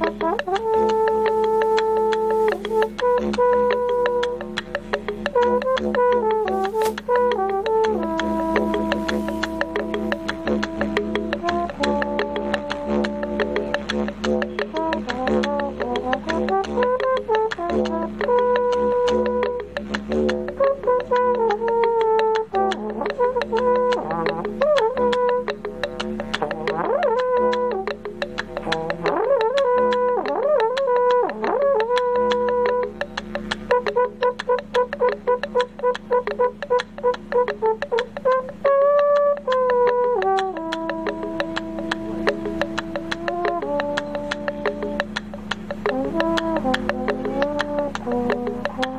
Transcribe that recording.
Woo! cool.